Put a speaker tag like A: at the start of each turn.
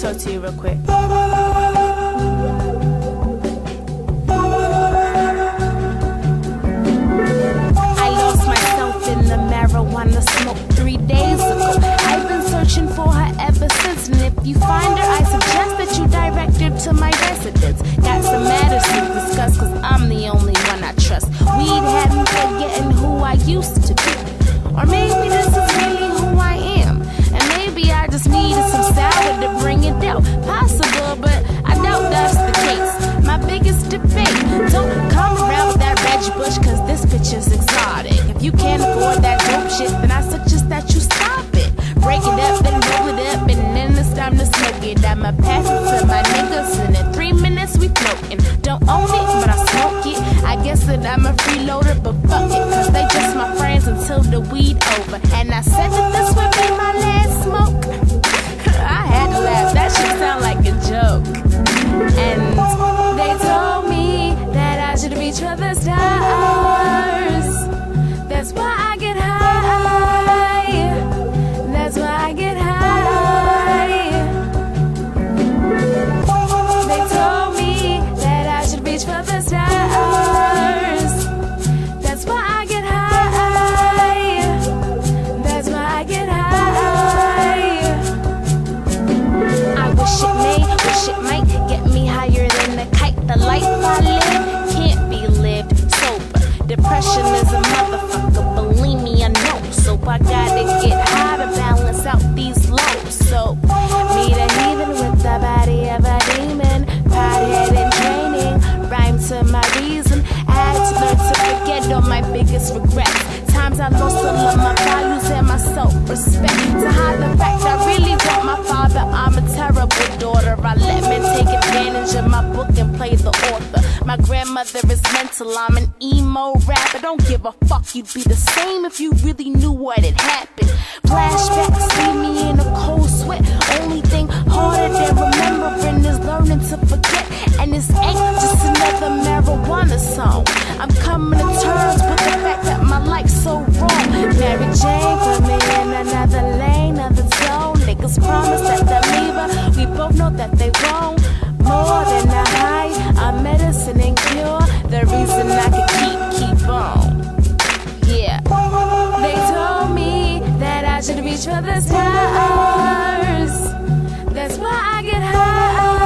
A: talk to you real quick. I lost myself in the marijuana smoke three days ago. I've been searching for her ever since. And if you find her, I suggest that you direct her to my residence. Got some matters to discuss, cause I'm the only one I trust. Weed had me forgetting who I used to be. Or maybe this is Possible, but I doubt that's the case. My biggest debate don't come around with that Reggie Bush, cause this bitch is exotic. If you can't afford that dope shit, then I suggest that you stop it. Break it up, then roll it up, and then it's time to smoke it. I'ma pass to my niggas, and in three minutes we floating. Don't own it, but I smoke it. I guess that I'm a freeloader, but fuck it, cause they just my friends until the weed over. And I said that this would be my last my biggest regrets. Times I lost all of my values and my self-respect. To hide the fact I really want my father, I'm a terrible daughter. I let men take advantage of my book and play the author. My grandmother is mental, I'm an emo rapper. Don't give a fuck, you'd be the same if you really knew what had happened. Flashbacks see me in a cold sweat. Only thing harder than remembering is learning to forget. And this ain't just another marijuana song. I'm coming to shame for me in another lane of its own. Niggas promise that they leave her. We both know that they won't. More than a high, a medicine and cure. The reason I could keep, keep on. Yeah. They told me that I should reach for the stars. That's why I get high.